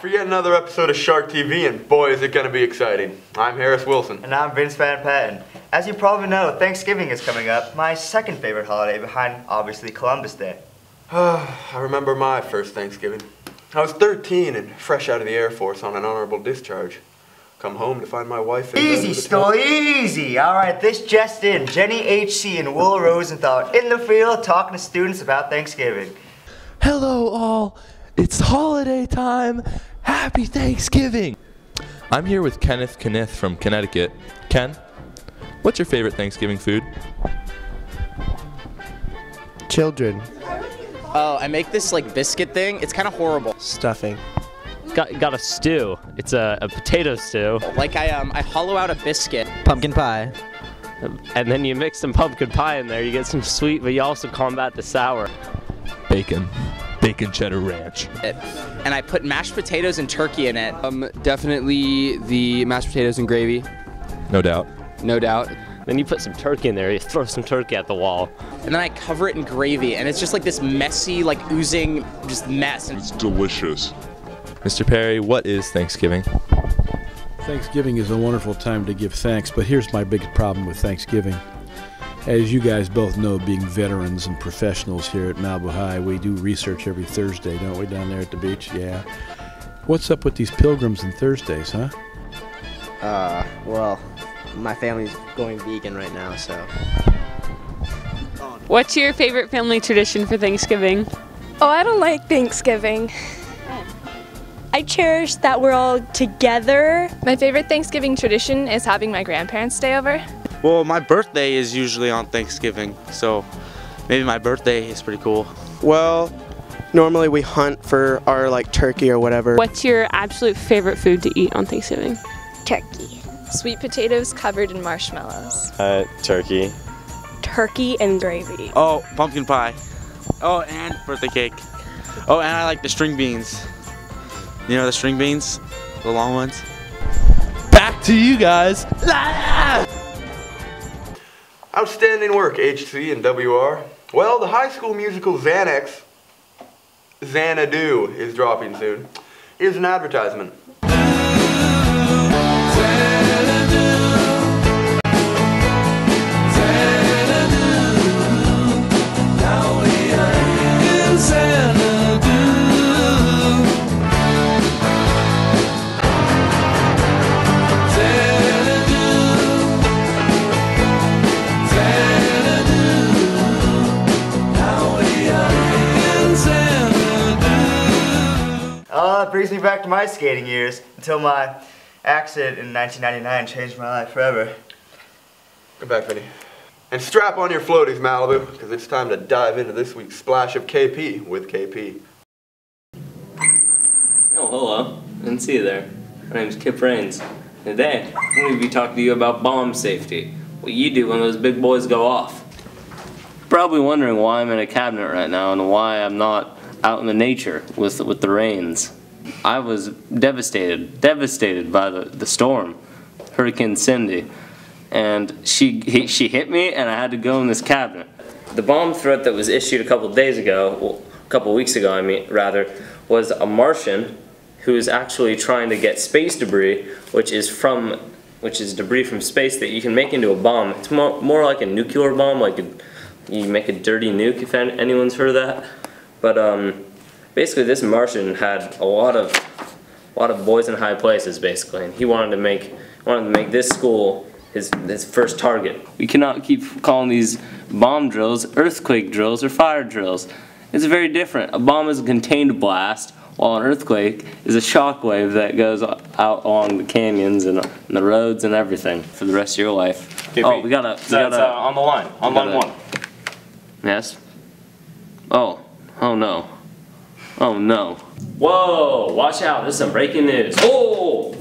for yet another episode of Shark TV, and boy, is it going to be exciting. I'm Harris Wilson. And I'm Vince Van Patten. As you probably know, Thanksgiving is coming up, my second favorite holiday behind, obviously, Columbus Day. I remember my first Thanksgiving. I was 13 and fresh out of the Air Force on an honorable discharge. Come home to find my wife in Easy, with a Stoll, easy. All right, this just in. Jenny H.C. and Will Rosenthal in the field talking to students about Thanksgiving. Hello, all. It's holiday time. Happy Thanksgiving. I'm here with Kenneth Kenneth from Connecticut. Ken, what's your favorite Thanksgiving food? Children. Oh, I make this like biscuit thing. It's kind of horrible. Stuffing. Got, got a stew. It's a, a potato stew. Like I um I hollow out a biscuit. Pumpkin pie. And then you mix some pumpkin pie in there. You get some sweet, but you also combat the sour. Bacon. Bacon cheddar ranch. And I put mashed potatoes and turkey in it. Um, definitely the mashed potatoes and gravy, No doubt. no doubt. Then you put some turkey in there. You throw some turkey at the wall. And then I cover it in gravy, and it's just like this messy, like oozing, just mess. And It's delicious. Mr. Perry, what is Thanksgiving? Thanksgiving is a wonderful time to give thanks, but here's my biggest problem with Thanksgiving. As you guys both know, being veterans and professionals here at Malibu High, we do research every Thursday, don't we, down there at the beach? Yeah. What's up with these pilgrims and Thursdays, huh? Uh, well, my family's going vegan right now, so. What's your favorite family tradition for Thanksgiving? Oh, I don't like Thanksgiving. I cherish that we're all together. My favorite Thanksgiving tradition is having my grandparents stay over. Well, my birthday is usually on Thanksgiving, so maybe my birthday is pretty cool. Well, normally we hunt for our like turkey or whatever. What's your absolute favorite food to eat on Thanksgiving? Turkey. Sweet potatoes covered in marshmallows. Uh, turkey. Turkey and gravy. Oh, pumpkin pie. Oh, and birthday cake. Oh, and I like the string beans. You know the string beans? The long ones? Back to you guys. Outstanding work, HC and WR. Well, the high school musical Xanax, Xanadu, is dropping soon. Here's an advertisement. Uh, oh, that brings me back to my skating years until my accident in 1999 changed my life forever. Come back, Vinny. And strap on your floaties, Malibu, because it's time to dive into this week's splash of KP with KP. Oh, hello. Didn't see you there. My name's Kip Rains. Today, I'm going to be talking to you about bomb safety. What you do when those big boys go off. Probably wondering why I'm in a cabinet right now and why I'm not out in the nature with with the rains. I was devastated, devastated by the, the storm, Hurricane Cindy, and she he, she hit me and I had to go in this cabinet. The bomb threat that was issued a couple days ago, well, a couple weeks ago, I mean, rather, was a Martian who is actually trying to get space debris, which is from which is debris from space that you can make into a bomb. It's more, more like a nuclear bomb, like a, you make a dirty nuke, if anyone's heard of that. But um, basically, this Martian had a lot of a lot of boys in high places, basically, and he wanted to make wanted to make this school his his first target. We cannot keep calling these bomb drills earthquake drills or fire drills. It's very different. A bomb is a contained blast, while an earthquake is a shock wave that goes out along the canyons and, and the roads and everything for the rest of your life. oh, we gotta. We gotta on the line. On line gotta- one. Yes. Oh. Oh no. Oh no. Whoa! Watch out! This is some breaking news. Oh!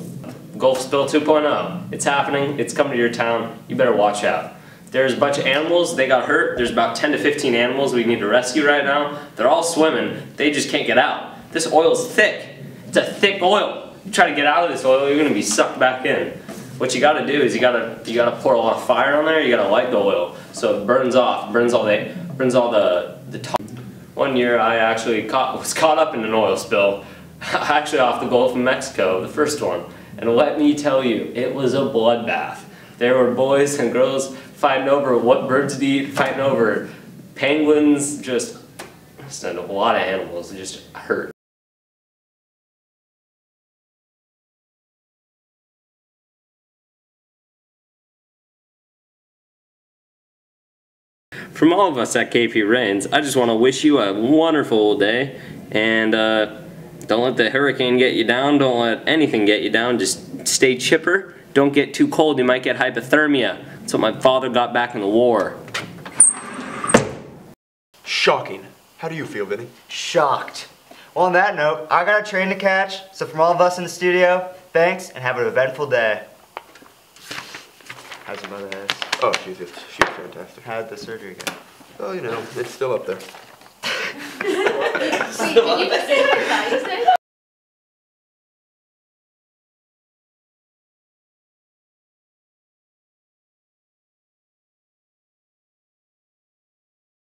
Gulf spill 2.0. It's happening. It's coming to your town. You better watch out. There's a bunch of animals. They got hurt. There's about 10 to 15 animals we need to rescue right now. They're all swimming. They just can't get out. This oil's thick. It's a thick oil. You try to get out of this oil, you're gonna be sucked back in. What you gotta do is you gotta you gotta pour a lot of fire on there. You gotta light the oil so it burns off, burns all the burns all the the. One year I actually caught was caught up in an oil spill. Actually, off the Gulf of Mexico, the first one. And let me tell you, it was a bloodbath. There were boys and girls fighting over what birds to eat, fighting over penguins, just, just a lot of animals just hurt. From all of us at KP Rains, I just want to wish you a wonderful day and uh, don't let the hurricane get you down. Don't let anything get you down. Just stay chipper. Don't get too cold. You might get hypothermia. That's what my father got back in the war. Shocking. How do you feel, Vinny? Shocked. Well, on that note, I got a train to catch, so from all of us in the studio, thanks and have an eventful day. How's your mother Harris? Oh, she's it's, she's fantastic. How'd the surgery go? Oh, you know, it's still up there.